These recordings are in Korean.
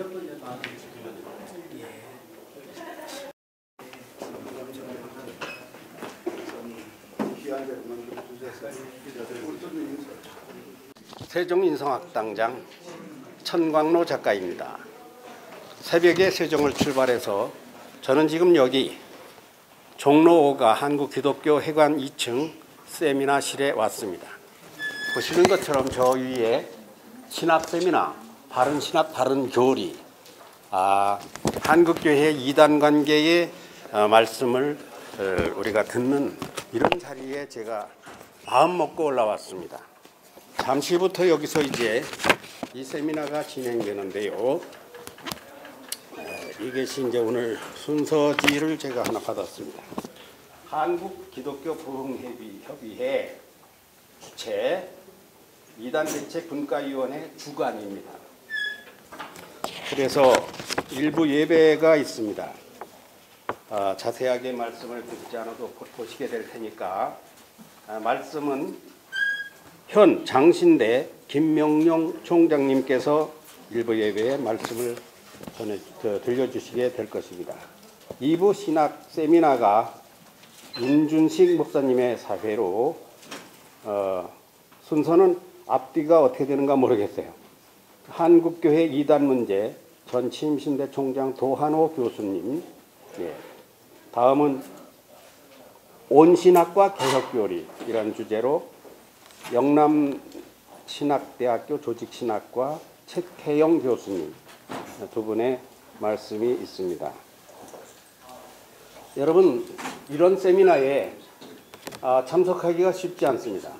몇 번이나 나한테 세종인성학당장 천광로 작가입니다. 새벽에 세종을 출발해서 저는 지금 여기 종로 5가 한국기독교 회관 2층 세미나실에 왔습니다. 보시는 것처럼 저 위에 신학 세미나 바른 신학, 바른 교리, 아, 한국교회 이단 관계의 어, 말씀을 어, 우리가 듣는 이런 자리에 제가 마음 먹고 올라왔습니다. 잠시부터 여기서 이제 이 세미나가 진행되는데요. 어, 이것이 이제 오늘 순서지를 제가 하나 받았습니다. 한국 기독교 부흥협의 협의회 주최 이단 대책 분과위원회 주관입니다. 그래서 일부 예배가 있습니다. 아, 자세하게 말씀을 듣지 않아도 보- 보시게 될 테니까 아, 말씀은 현 장신대 김명용 총장님께서 일부 예배에 말씀을 전해 그, 들려주시게 될 것입니다. 2부 신학 세미나가 윤준식 목사님의 사회로 어, 순서는 앞뒤가 어떻게 되는가 모르겠어요. 한국교회 이단 문제 전 침신대 총장 도한호 교수님. 예. 다음은 온신학과 개혁교리 이런 주제로 영남신학대학교 조직신학과 최태영 교수님 두 분의 말씀이 있습니다. 여러분 이런 세미나에 아, 참석하기가 쉽지 않습니다.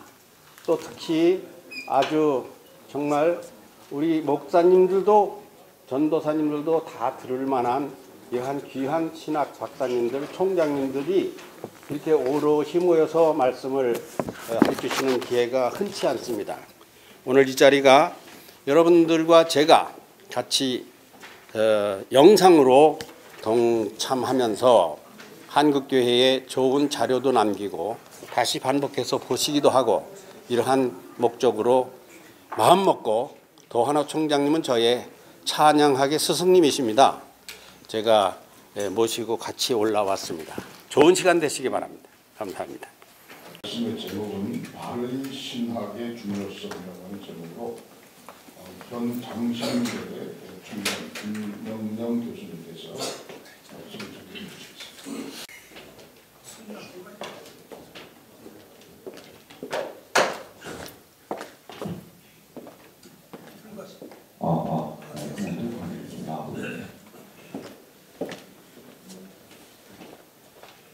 또 특히 아주 정말 우리 목사님들도 전도사님들도 다 들을 만한 이한 귀한 신학 박사님들, 총장님들이 이렇게 오롯이 모여서 말씀을 어, 해주시는 기회가 흔치 않습니다. 오늘 이 자리가 여러분들과 제가 같이 어, 영상으로 동참하면서 한국교회에 좋은 자료도 남기고 다시 반복해서 보시기도 하고 이러한 목적으로 마음 먹고 도하나 총장님은 저의 찬양학의 스승님이십니다. 제가 예, 모시고 같이 올라왔습니다. 좋은 시간 되시기 바랍니다. 감사합니다. 말씀의 제목은 바른 신학의 중요성이라고 하는 제목으로 어, 현 장신대 총장 김명령 교수님께서 말씀을 전해 주시겠습니다. 아, 아, 네, 그냥 하겠습니다.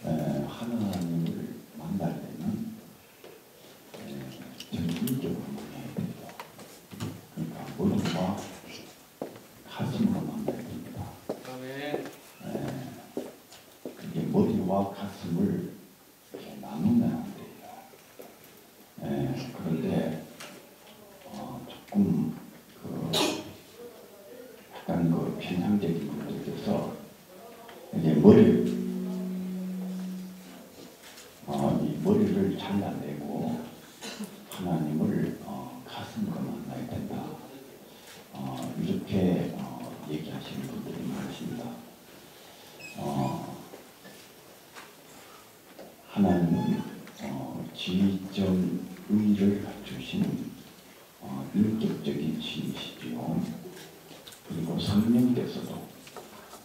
에, 하나님을 만날 때는 에, 정신적으로 만나야 돼요. 그러니까 머리와 가슴으로 만나야 됩니다. 에, 그게 머리와 가슴을 나누면 안 돼요. 에, 그런데 어, 조금 그 약간 그 편향적인 분들께서 이제 머리 어, 이 머리를 잘라내고 하나님을 어, 가슴으로 만나야 된다. 어, 이렇게 어, 얘기하시는 분들이 많으십니다. 어, 하나님은 어, 지적 의를 갖추신 어, 인격적인 신이시지요. 그리고 성령께서도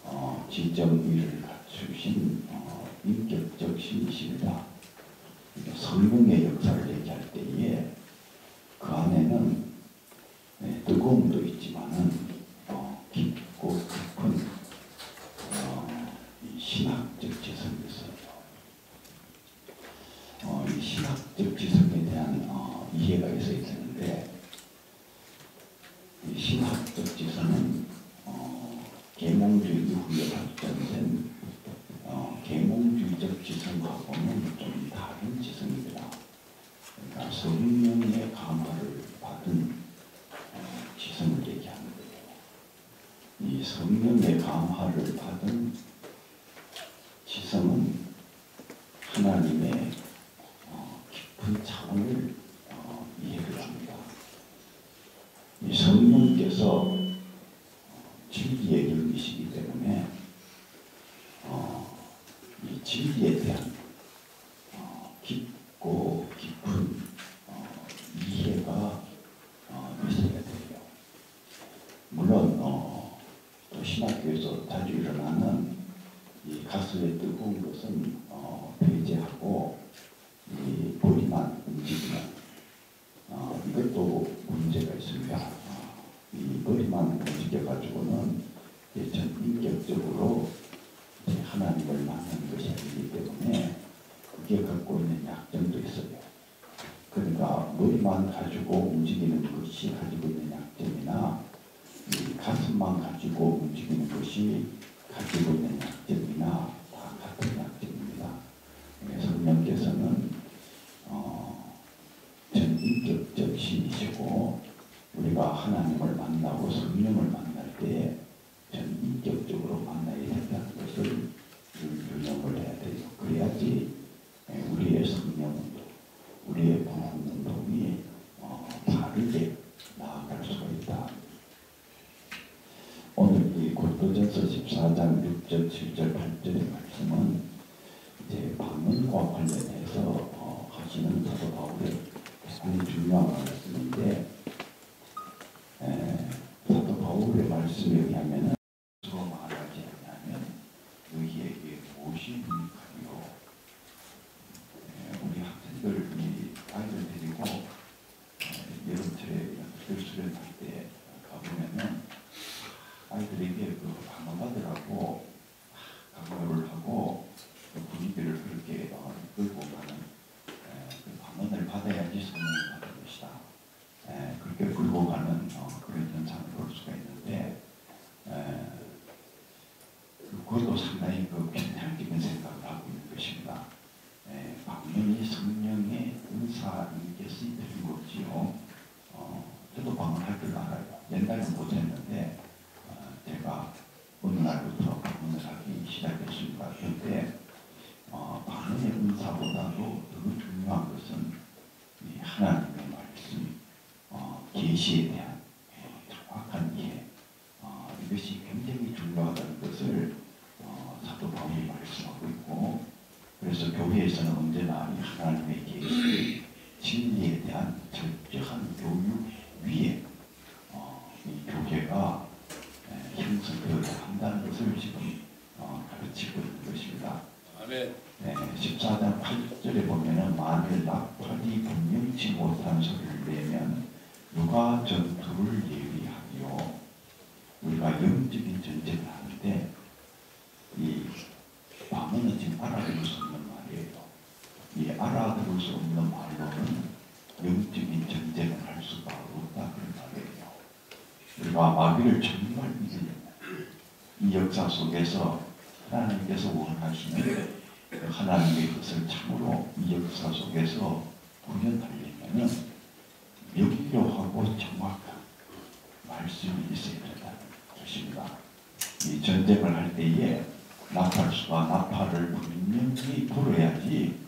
어, 지정의를 갖추신 어, 인격적 신이십니다. 성령의 역사를 얘기할 때에 그 안에는 네, 뜨거움도 있지만은 어, 깊고 깊은 어, 이 신학적 지성이 있어요. 어, 이 신학적 지성에 대한 어, 이해가 있어야 되는데 이 신학적 지성은 어, 계몽주의 이후에 발전된 어, 계몽주의적 지성하고는 좀 다른 지성입니다. 그러니까 성령의 감화를 받은 어, 지성을 얘기하는 거예요. 이 성령의 감화를 받은 지성은 하나님의 어, 깊은 차원을 어, 이해를 합니다. 이 성령께서 진리의 영이시기 때문에 진리에 대한 어, 깊고 깊은 어, 이해가 어, 있어야 돼요. 물론 어, 또 신학교에서 자주 일어나는 이 가슴에 뜨거운 것은 어, 배제하고 이 머리만 움직이는 어, 이것도 문제가 있습니다. 어, 이 머리만 움직여 가지고는 전 인격적으로 하나님을 만나는 것이 아니기 때문에 그게 갖고 있는 약점도 있어요. 그러니까 머리만 가지고 움직이는 것이 가지고 있는 약점이나 이 가슴만 가지고 움직이는 것이 가지고 있는 약점이나 다 같은 약점입니다. 성령께서는 어, 전인격적 신이시고 우리가 하나님을 만나고 성령을 만날 때전인격적으로 만나야 된다는 것을 유념을 해야 돼요. 그래야지 에, 우리의 성령운동, 우리의 부흥운동이 어, 바르게 나아갈 수가 있다. 오늘 이 고린도전서 14장 6절, 7절, 8절의 말씀은 이제 방언과 관련해서 어, 하시는 사도 바울의 대단히 중요한 말씀인데 에, 사도 바울의 말씀에 의하면은 서로 말하지 않으면 너희에게 무엇이 유익하리요 에, 우리 학생들 이 아이들 데리고 에, 여름철에 연습 수련할 때 가보면은 아이들에게 그 방언받으라고 강요를 하고 그 분위기를 그렇게 어, 끌고 가는 에, 그 방언을 받아야지 성령을 받는 것이다. 에, 그렇게 끌고 가는 어, 그런 현상을 볼 수가 있는데 에, 그것도 상당히 그 편향적인 생각을 하고 있는 것입니다. 에, 방언이 성령의 은사인 게 쓰이는 거지요. 어, 저도 방언할 줄 옛날에는 못했는데 어, 제가 어느 날부터 방언을 하기 시작했습니다. 그런데 어, 방언의 은사보다도 더 중요한 것은 이 하나님의 말씀, 어, 계시에 대한 어, 정확한 이해, 어, 이것이 굉장히 중요하다는 것을 어, 사도 바울이 말씀하고 있고, 그래서 교회에서는 언제나 이 하나님의 계시, 진리에 대한 철저한 교육 위에 어, 이 교회가 에, 형성되어야 한다는 것을 지금 어, 가르치고 있는 것입니다. 아멘. 네, 14장 8절에 보면은 만일 나팔이 분명치 못한 소리를 내면 누가 전투를 예비하리요 우리가 영적인 전쟁을 하는데 이 방언은 지금 알아들을 수 없는 말이에요 이 알아들을 수 없는 말로는 영적인 전쟁을 할 수가 없다 그런 말이에요 우리가 마귀를 정말 믿으려면 이 역사 속에서 하나님께서 원하시는 그 하나님의 것을 참으로 이 역사 속에서 구현하려면 명료하고 정확한 말씀이 있어야 된다는 것입니다. 이 전쟁을 할 때에 나팔수가 나팔을 분명히 불어야지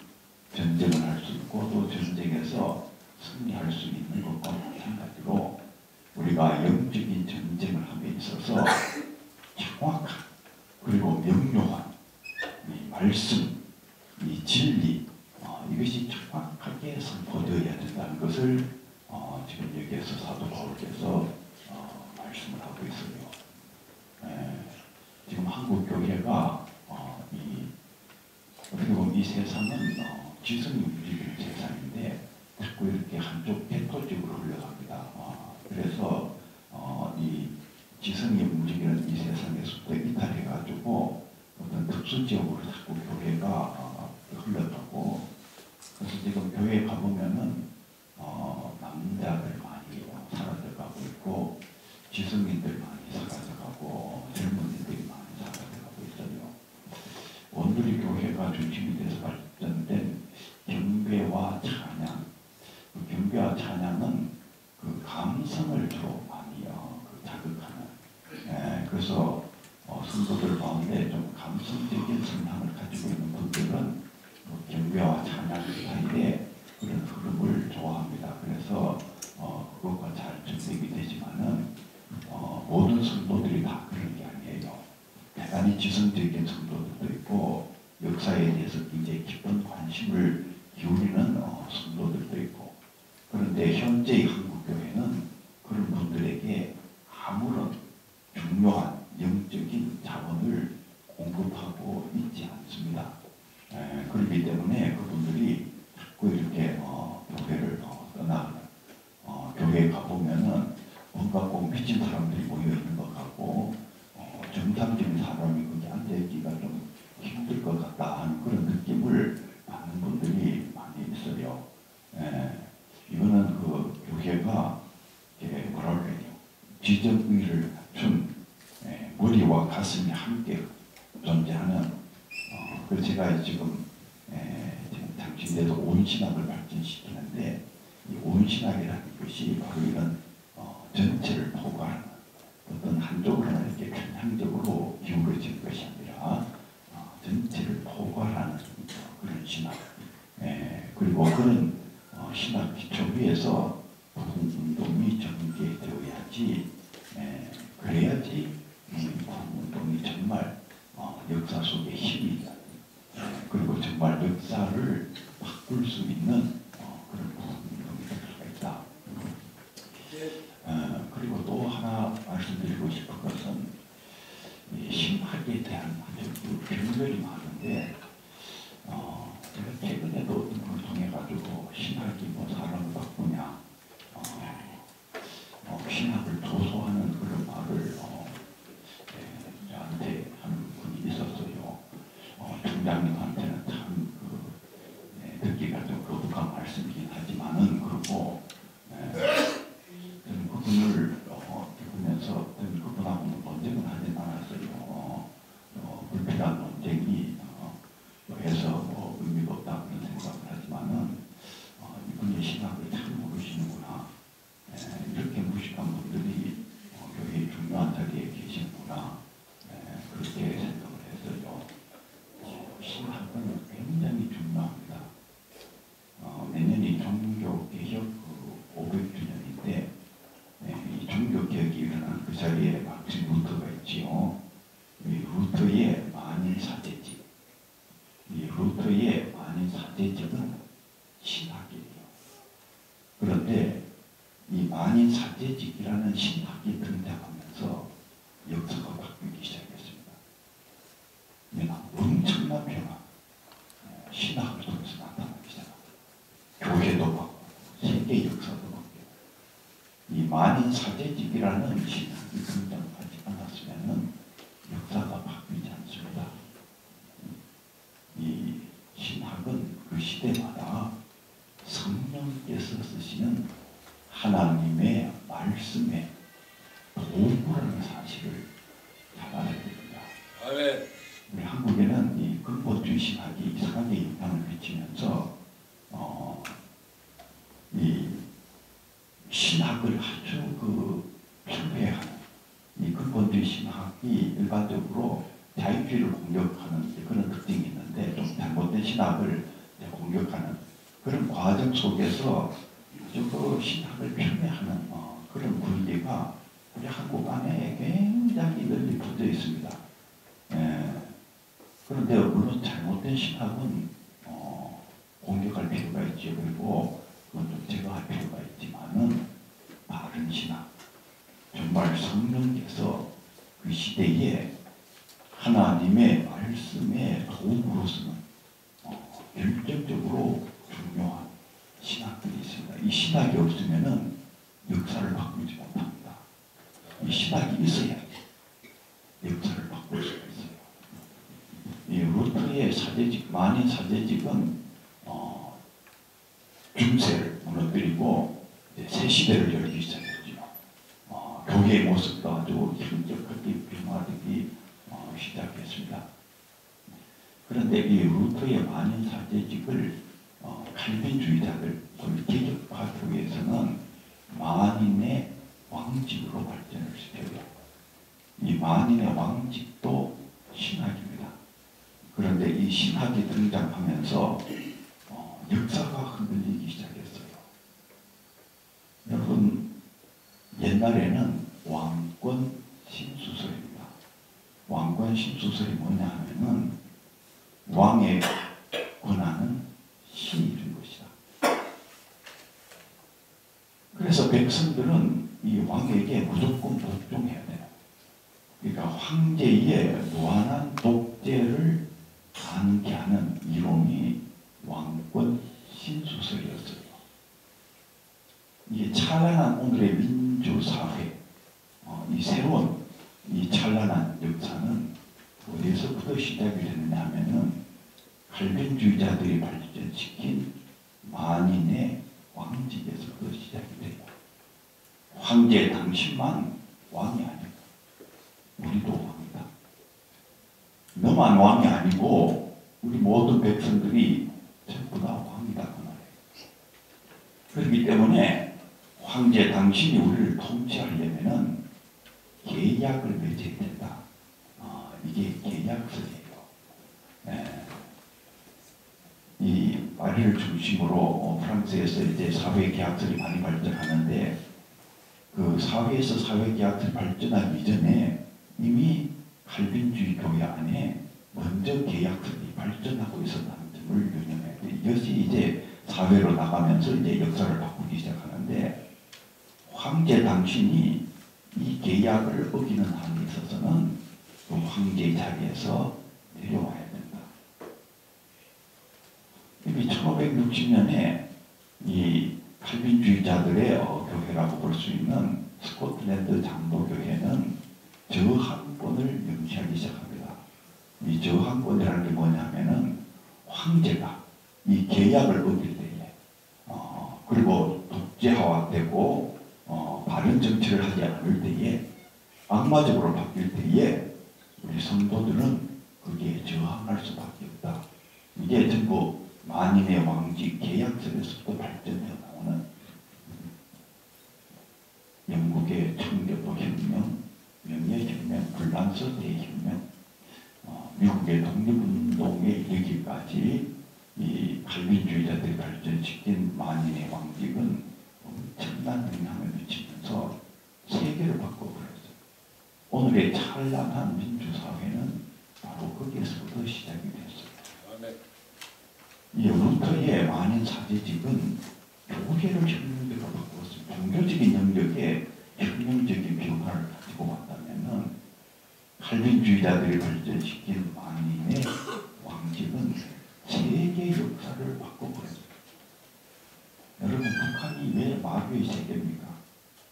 전쟁을 할 수 있고 또 전쟁에서 승리할 수 있는 것과 마찬가지로 우리가 영적인 전쟁을 함에 있어서 정확한 그리고 명료한 이 말씀, 이 진리 어, 이것이 정확하게 선포되어야 된다는 것을 어, 지금 여기에서 사도 바울께서 어, 말씀을 하고 있어요. 에, 지금 한국 교회가 어, 이 어떻게 보면 이 세상은 어, 지성이 움직이는 세상인데 자꾸 이렇게 한쪽 백도 쪽으로 흘러갑니다. 어, 그래서 어, 이 지성이 움직이는 이 세상에서부터 이탈해가지고 어떤 특수 지역으로 자꾸 교회가 어, 흘러가고 그래서 지금 교회에 가보면은 어, 남자들 많이 어, 사라져가고 있고 지성인들 많이 사라져가고 젊은이들이 많이 사라져가고 있어요. 오늘의 교회가 중심이 돼서 발전 지성적인 성도들도 있고 역사에 대해서 굉장히 깊은 관심을 기울이는 어, 성도들도 있고. 그런데 현재의 한국 제가 지금 당신대도 온신학을 발전시키는데 이 온신학이라는 것이 바로 이런 어, 전체를 포괄하는 어떤 한쪽으로는 이렇게 편향적으로 기울어진 것이 아니라 어, 전체를 포괄하는 그런 신학 예, 그리고 그런 어, 신학 기초 위에서 운동이 전개되어야지 예, 그래야지 이 운동이 정말 어, 역사 속에 힘이 있다. 예, 그리고 정말 역사를 바꿀 수 있는 어, 그런 운동이 될 수가 있다. 어, 그리고 또 하나 말씀드리고 싶은 것은 이 신학에 대한 아주 그 변별이 많은데 어, 제가 최근에도 어떤 걸 통해 가지고 신학이 뭐 사람을 바꾸냐 어, 어, 신학을 도소하는 그런 말을 어, 예, 저한테 하는 분이 있었어요. 어, 총장님한테는 참그 예, 듣기가 좀 거북한 말씀이긴 하지만은 그렇고 예, 저는 그분을 어, 들으면서 어떤 그분하고는 논쟁은 하지 않았어요. 어, 어, 불필요한 논쟁이 어, 뭐 해서 뭐 의미가 없다 그런 생각을 하지만은 어, 이분의 신학을 참 모르시는구나. 예, 이렇게 무식한 분들이 어, 교회의 중요한 자리에 계시는구나. 예, 그렇게 생각을 했어요. 어, 신학은 굉장히 중요합니다. 어, 내년이 종교개혁 그 500주년인데 이 종교개혁이 일어난 그 자리에 막신 루터가 있지요. 이 루터의 만인 사제직, 이 루터의 만인 사제직은 신학이에요. 그런데 이 만인 사제직이라는 신학이 등장하면서 역사가 바뀌기 시작했습니다. 엄청난 변화, 어, 신학을 통해서 나타나기 시작합니다. 교회도 바뀌고 세계 역사도 바뀌고 이 만인 사제직이라는 신학이 등장하지 않았으면은 역사가 바뀌지 않습니다. 이 신학은 그 시대마다 성령께서 쓰시는 하나님의 말씀의 도구라는 사실을 잘 알아야 됩니다. 아멘. 우리 한국에는 이 근본주의 신학이 이상하게 영향을 미치면서 어, 이 신학을 아주 그 폄훼하는 이 근본주의 신학이 일반적으로 자유주의를 공격하는 그런 특징이 있는데 좀 잘못된 신학을 공격하는 그런 과정 속에서 아주 그 신학을 폄훼하는 어, 그런 분위기가 우리 한국 안에 굉장히 널리 퍼져 있습니다. 예. 그런데 물론 잘못된 신학은 어, 공격할 필요가 있죠. 그리고 그건 좀 제거할 필요가 있지만은 바른 신학, 정말 성령께서 그 시대에 하나님의 말씀의 도움으로서는 어, 결정적으로 중요한 신학들이 있습니다. 이 신학이 없으면은 역사를. 이 신학이 있어야 역사를 바꿀 수가 있어요. 이 루터의 사제직, 만인 사제직은 어, 중세를 무너뜨리고 새 시대를 열기 시작했죠. 어, 교회의 모습도 아주 현적하게 변화되기 어, 시작했습니다. 그런데 이 루터의 만인 사제직을 어, 칼빈주의자들, 소위 개혁파 교회에서는 만인의 왕직으로 발전을 시켜요. 이 만인의 왕직도 신학입니다. 그런데 이 신학이 등장하면서 어, 역사가 흔들리기 시작했어요. 여러분 옛날에는 왕권 신수설입니다. 왕권 신수설이 뭐냐 하면은 왕의 권한은 신이 준 것이다. 그래서 백성들은 이 왕에게 무조건 복종해야 돼요. 그러니까 황제의 무한한 독재를 강기하는 이론이 왕권 신수설이었어요. 이게 찬란한 오늘의 민주사회, 이 새로운 이 찬란한 역사는 어디서부터 시작이 됐느냐 하면은 칼빈주의자들이 발전시킨 만인의 왕직에서부터 시작이 돼요. 황제 당신만 왕이 아니고 우리도 왕이다. 너만 왕이 아니고 우리 모든 백성들이 전부 다 왕이다 그 말이에요. 그렇기 때문에 황제 당신이 우리를 통치하려면은 계약을 맺어야 된다. 아, 이게 계약서예요. 예. 이 파리를 중심으로 어, 프랑스에서 이제 사회 계약설이 많이 발전하는데 그 사회에서 사회 계약설이 발전하기 이전에 이미 칼빈주의 교회 안에 먼저 계약설이 발전하고 있었다는 점을 유념해야 돼요. 이것이 이제 사회로 나가면서 이제 역사를 바꾸기 시작하는데 황제 당신이 이 계약을 어기는 한에 있어서는 그 황제의 자리에서 내려와야 된다. 이미 1560년에 이 칼빈주의자들의 어, 교회라고 볼 수 있는 스코틀랜드 장로교회는 저항권을 명시하기 시작합니다. 이 저항권이라는 게 뭐냐면은 황제가 이 계약을 어길 때에 어, 그리고 독재화되고 어, 바른 정치를 하지 않을 때에 악마적으로 바뀔 때에 우리 성도들은 거기에 저항할 수밖에 없다. 이게 전부 만인의 왕직 계약서에서부터 발전해 나오 는 영국의 청교도 혁명, 명예혁명, 불란서 대혁명, 어, 미국의 독립운동에 이르기까지 이 칼빈주의자들이 발전시킨 만인의 왕직은 엄청난 영향을 미치면서 세계를 바꿔버렸어요. 오늘의 찬란한 민주사회는 바로 거기에서부터 시작이 됐어요. 이 루터의 만인 사제직은 교회를 혁명적으로 바꾸었어요. 종교적인 영역에 혁명적인 변화를 가지고 왔다면은 칼빈주의자들이 발전시킨 만인의 왕직은 세계 역사를 바꿔버렸어요. 여러분 북한이 왜 마귀의 세계입니까?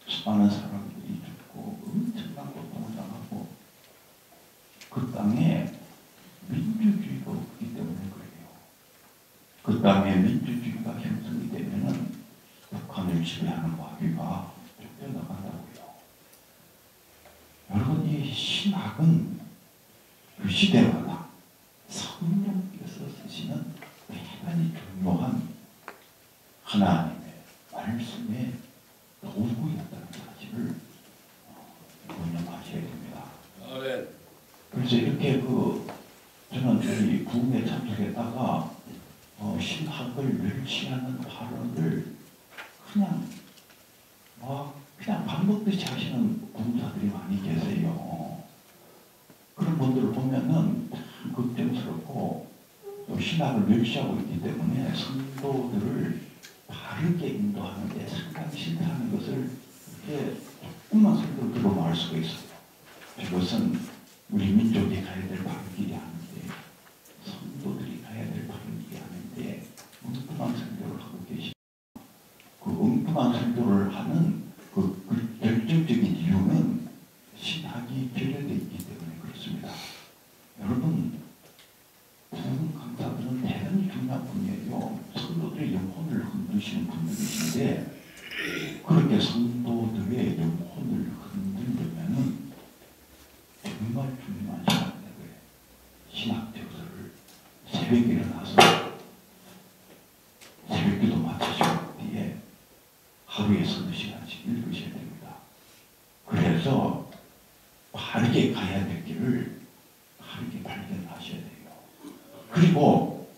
수많은 사람들이 죽고 엄청난 고통을 당하고 그 땅에 민주주의가 없기 때문에 그래요. 그 땅에 민주주의가 형성이 되면은 북한을 지배하는 마귀가 쫓겨나간다고요. 여러분 이 그 시대마다 성령께서 쓰시는 대단히 중요한 하나님의 말씀의 도구였다는 사실을 어, 유념하셔야 됩니다. 그래서 이렇게 그 저는 우리 구음에 참석했다가 어, 신학을 멸시하는 발언을 그냥 막 그냥 밥 먹듯이 하시는 공자들이 많이 계세요. 그런 분들을 보면은 참 걱정스럽고 또 신학을 멸시하고 있기 때문에 성도들을 바르게 인도하는데 상당히 실패하는 것을 이렇게 조금만 들어도 알 수가 있어요. 이것은 우리 민족이 가야 될 바른 길이 아닌데 성도들이 가야 될 바른 길이 아닌데 엉뚱한 설교를 하고 계시. 그 엉뚱한 설교를 하는 그, 그 결정적인 이유는 신학이 결여되어 있기 때문에 그렇습니다. 여러분 부흥 강사들은 대단히 중요한 분이에요. 성도들의 영혼을 흔드시는 분들이신데 그렇게 성도들의 영혼을 흔들려면은 정말 중요한 시간이에요. 신학 적서를 새벽에 일어나서 새벽기도 마치시고 뒤에 하루에 서너 시간씩 읽으셔야 됩니다. 그래서 바르게 가야 될 길을 바르게 발견하셔야 돼요. 그리고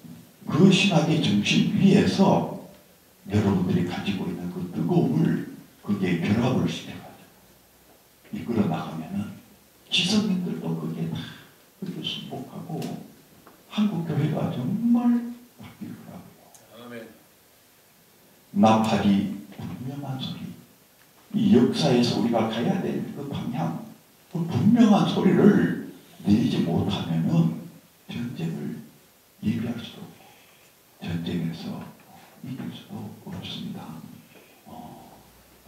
그 신학의 정신 위에서 여러분들이 가지고 있는 그 뜨거움을 그게 결합을 시켜가지고 이끌어 나가면은 지성인들도 그게 다 그렇게 순복하고 한국 교회가 정말 바뀔 거라고요. 나팔이 분명한 소리, 이 역사에서 우리가 가야 될 그 방향, 그 분명한 소리를 내지 못하면은 전쟁을 예비할 수도 없고 전쟁에서 이길 수도 없습니다. 어,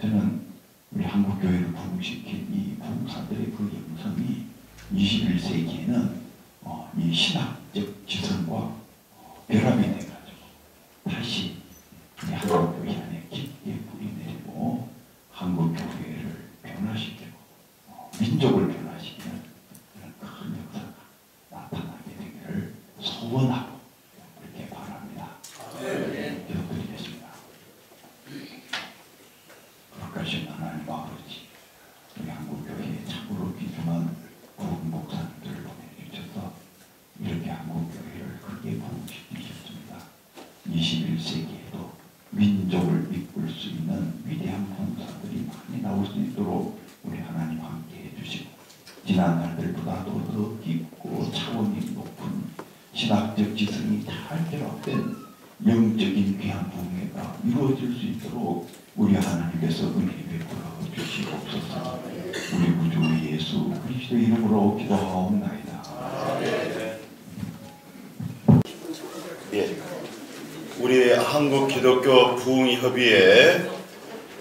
저는 우리 한국 교회를 부흥시킨 이 부흥사들의 그 영성이 21세기에는 어, 이 신학적 지성과 어, 결합이 돼가지고 다시 우리 한국 교회 안에 깊게 뿌리 내리고 한국 교회를 변화시키고 어, 민족을 변화시키는 그런 큰 역사가 나타나게 되기를 소원하고 그렇게 바랍니다. 기도드리겠습니다. 거룩하신 하나님 아버지 우리 한국교회에 참으로 귀중한 부흥 목사님들을 보내주셔서 이렇게 한국교회를 크게 부흥시키셨습니다. 21세기에도 민족을 이끌 수 있는 위대한 부흥사들이 많이 나올 수 있도록 우리 하나님 함께 해주시고 지난 날들보다도 더 깊고 차원이 높은 신학적 지성이 잘 결합된 영적인 귀한 부흥회가 이루어질 수 있도록 우리 하나님께서 은혜 베풀어 주시옵소서. 우리 구주 예수 그리스도 이름으로 기도하옵나이다. 예. 우리 한국 기독교 부흥이 협의회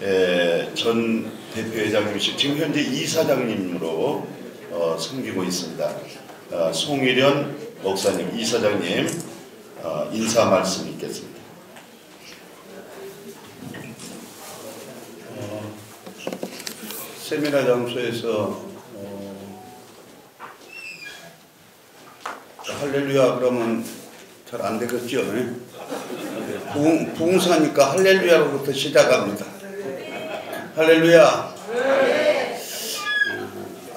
에, 전 대표회장님이신 지금 현재 이사장님으로 어, 섬기고 있습니다. 어, 송일현 목사님 이사장님 어, 인사 말씀 있겠습니다. 어, 세미나 장소에서 어, 할렐루야 그러면 잘 안 되겠죠. 예? 부흥, 부흥사니까 할렐루야로부터 시작합니다. 할렐루야.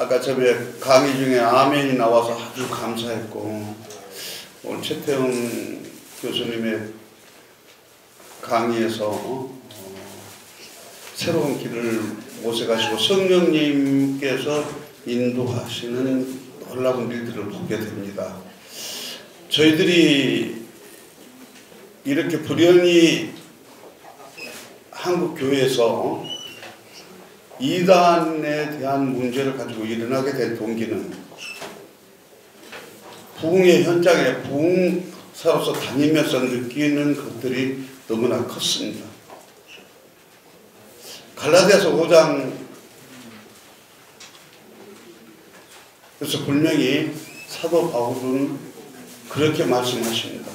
어, 아까 저에 강의 중에 아멘이 나와서 아주 감사했고 오늘 최태영 교수님의 강의에서 어, 새로운 길을 모색하시고 성령님께서 인도하시는 놀라운 일들을 보게 됩니다. 저희들이 이렇게 불연히 한국 교회에서 이단에 대한 문제를 가지고 일어나게 된 동기는 부흥의 현장에 부흥사로서 다니면서 느끼는 것들이 너무나 컸습니다. 갈라디아서 5장 그래서 분명히 사도 바울은 그렇게 말씀하십니다.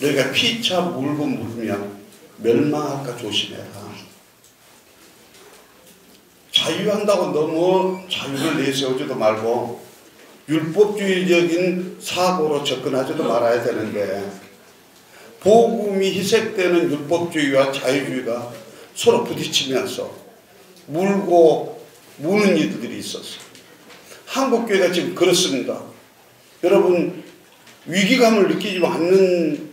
너희가 피차 물고 물으면 멸망할까 조심해라. 자유한다고 너무 자유를 내세우지도 말고 율법주의적인 사고로 접근하지도 말아야 되는데 복음이 희색되는 율법주의와 자유주의가 서로 부딪히면서 물고 무는 일들이 있었어요. 한국교회가 지금 그렇습니다. 여러분 위기감을 느끼지 않는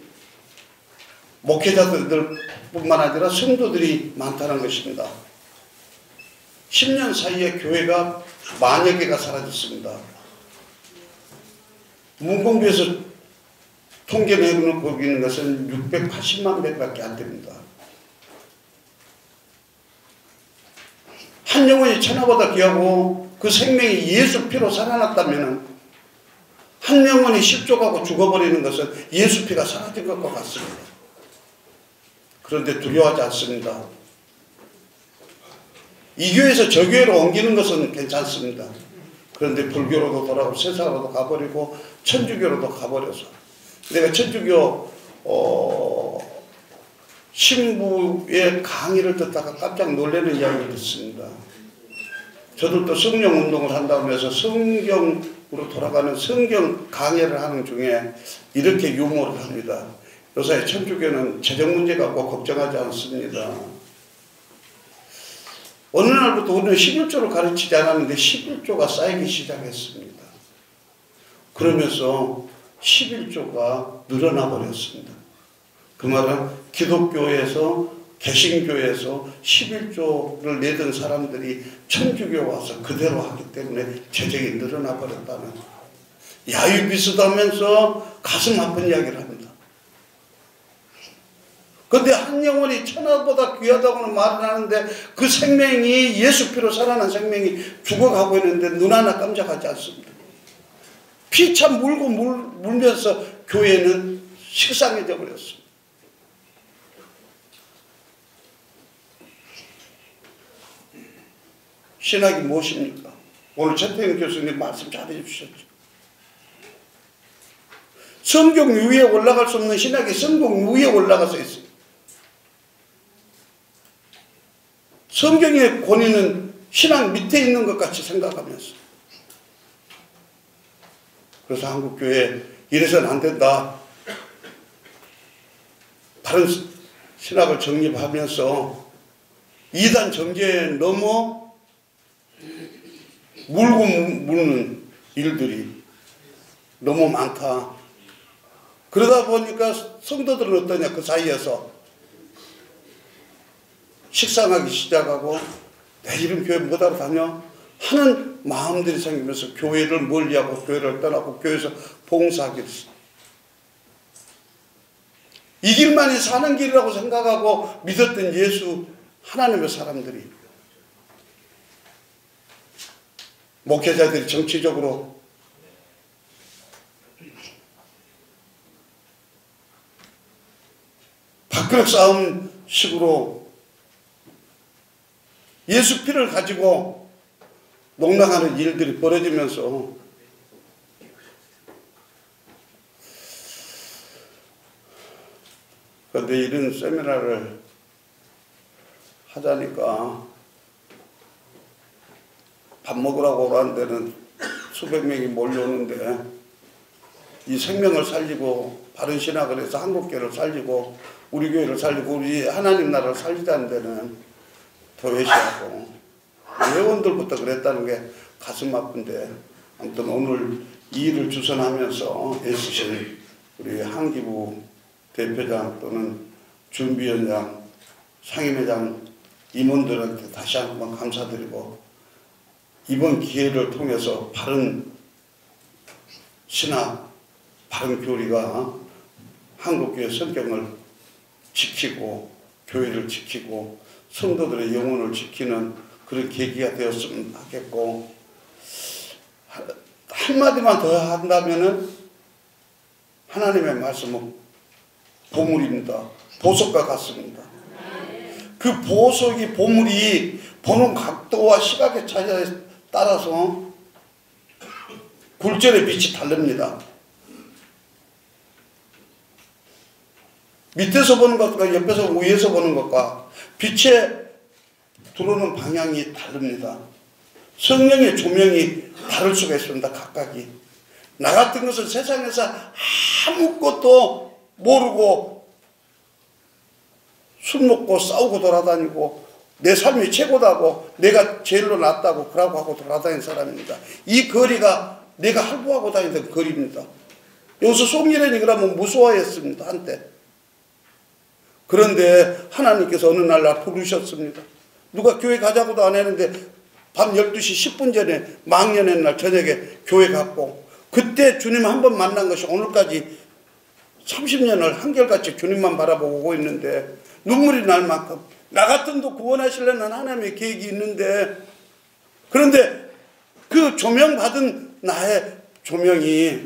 목회자들 뿐만 아니라 성도들이 많다는 것입니다. 10년 사이에 교회가 만여 개가 사라졌습니다. 문공부에서 통계 내놓고 있는 것은 680만 명밖에 안 됩니다. 한 영혼이 천하보다 귀하고 그 생명이 예수 피로 살아났다면 한 영혼이 실족하고 죽어버리는 것은 예수 피가 사라진 것과 같습니다. 그런데 두려워하지 않습니다. 이 교회에서 저 교회로 옮기는 것은 괜찮습니다. 그런데 불교로도 돌아가고 세상으로도 가버리고 천주교로도 가버려서 내가 천주교 어, 신부의 강의를 듣다가 깜짝 놀라는 이야기를 듣습니다. 저도 또 성령 운동을 한다고 해서 성경으로 돌아가는 성경 강의를 하는 중에 이렇게 유머를 합니다. 요새 천주교는 재정 문제가 꼭 걱정하지 않습니다. 어느 날부터 우리는 11조를 가르치지 않았는데 11조가 쌓이기 시작했습니다. 그러면서 11조가 늘어나 버렸습니다. 그 말은 기독교에서 개신교에서 11조를 내던 사람들이 천주교 와서 그대로 하기 때문에 재정이 늘어나 버렸다는 야유 비슷하면서 가슴 아픈 이야기를. 근데 한 영혼이 천하보다 귀하다고는 말을 하는데 그 생명이 예수 피로 살아난 생명이 죽어가고 있는데 눈 하나 깜짝하지 않습니다. 피참 물고 물, 물면서 교회는 식상해져 버렸습니다. 신학이 무엇입니까? 오늘 최태현 교수님 말씀 잘해 주셨죠. 성경 위에 올라갈 수 없는 신학이 성경 위에 올라가서 있어요. 성경의 권위는 신학 밑에 있는 것 같이 생각하면서. 그래서 한국교회 이래서는 안 된다. 다른 신학을 정립하면서 이단 정제에 넘어 물고 묻는 일들이 너무 많다. 그러다 보니까 성도들은 어떠냐 그 사이에서 식상하기 시작하고 내 이런 교회 못하러 다녀? 하는 마음들이 생기면서 교회를 멀리하고 교회를 떠나고 교회에서 봉사하기를 이 길만이 사는 길이라고 생각하고 믿었던 예수 하나님의 사람들이 목회자들이 정치적으로 밥그릇 싸움 식으로 예수 피를 가지고 농락하는 일들이 벌어지면서 그런데 이런 세미나를 하자니까 밥 먹으라고 오라는 데는 수백 명이 몰려오는데 이 생명을 살리고 바른 신학을 해서 한국교를 살리고 우리 교회를 살리고 우리 하나님 나라를 살리자는 데는 도외시하고. 회원들부터 그랬다는 게 가슴 아픈데 아무튼 오늘 이 일을 주선하면서 애쓰신 우리 한기부 대표장 또는 준비위원장 상임회장 임원들한테 다시 한번 감사드리고 이번 기회를 통해서 바른 신학, 바른 교리가 한국교회 성경을 지키고 교회를 지키고 성도들의 영혼을 지키는 그런 계기가 되었으면 하겠고 하- 한마디만 더 한다면은 하나님의 말씀은 보물입니다. 보석과 같습니다. 그 보석이 보물이 보는 각도와 시각의 차이에 따라서 굴절의 빛이 다릅니다. 밑에서 보는 것과 옆에서 위에서 보는 것과 빛의 들어오는 방향이 다릅니다. 성령의 조명이 다를 수가 있습니다. 각각이. 나 같은 것은 세상에서 아무것도 모르고 술 먹고 싸우고 돌아다니고 내 삶이 최고다고 내가 제일로 낫다고 그러고 하고 돌아다니는 사람입니다. 이 거리가 내가 할부하고 다니던 거리입니다. 여기서 송일현이 그러면 무서워했습니다. 한때. 그런데 하나님께서 어느 날 날 부르셨습니다. 누가 교회 가자고도 안 했는데 밤 12시 10분 전에 망년의 날 저녁에 교회 갔고 그때 주님 한 번 만난 것이 오늘까지 30년을 한결같이 주님만 바라보고 있는데 눈물이 날 만큼 나 같은 도 구원하시려는 하나님의 계획이 있는데 그런데 그 조명 받은 나의 조명이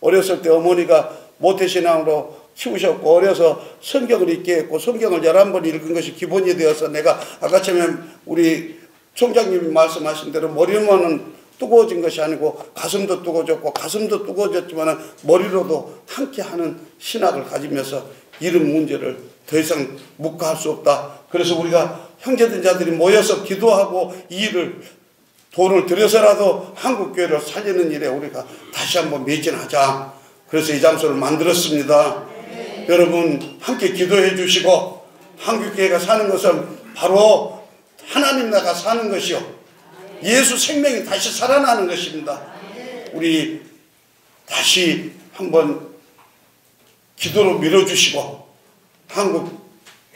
어렸을 때 어머니가 모태신앙으로 키우셨고 어려서 성경을 읽게 했고 성경을 11번 읽은 것이 기본이 되어서 내가 아까 전에 우리 총장님이 말씀하신 대로 머리만은 뜨거워진 것이 아니고 가슴도 뜨거워졌고 가슴도 뜨거워졌지만 머리로도 함께 하는 신학을 가지면서 이런 문제를 더 이상 묵과할 수 없다. 그래서 우리가 형제된 자들이 모여서 기도하고 이 일을 돈을 들여서라도 한국교회를 살리는 일에 우리가 다시 한번 매진하자. 그래서 이 장소를 만들었습니다. 여러분 함께 기도해 주시고 한국교회가 사는 것은 바로 하나님 나가 사는 것이요. 예수 생명이 다시 살아나는 것입니다. 우리 다시 한번 기도로 밀어주시고 한국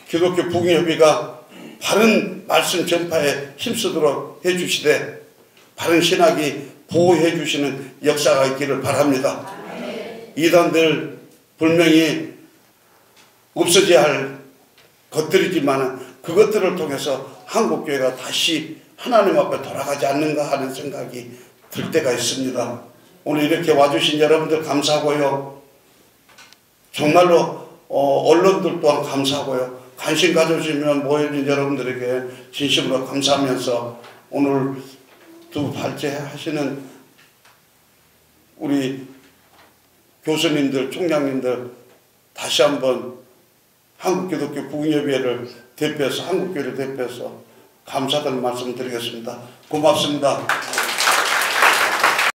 기독교 부흥협의가 바른 말씀 전파에 힘쓰도록 해주시되 바른 신학이 보호해 주시는 역사가 있기를 바랍니다. 이단들 분명히 없어져야 할 것들이지만 그것들을 통해서 한국교회가 다시 하나님 앞에 돌아가지 않는가 하는 생각이 들 때가 있습니다. 오늘 이렇게 와주신 여러분들 감사하고요. 정말로 어, 언론들 또한 감사하고요. 관심 가져주시면 모여진 여러분들에게 진심으로 감사하면서 오늘 두 발제 하시는 우리 교수님들, 총장님들 다시 한번 한국기독교 부흥예배를 대표해서 한국교회를 대표해서 감사드리는 말씀 드리겠습니다. 고맙습니다.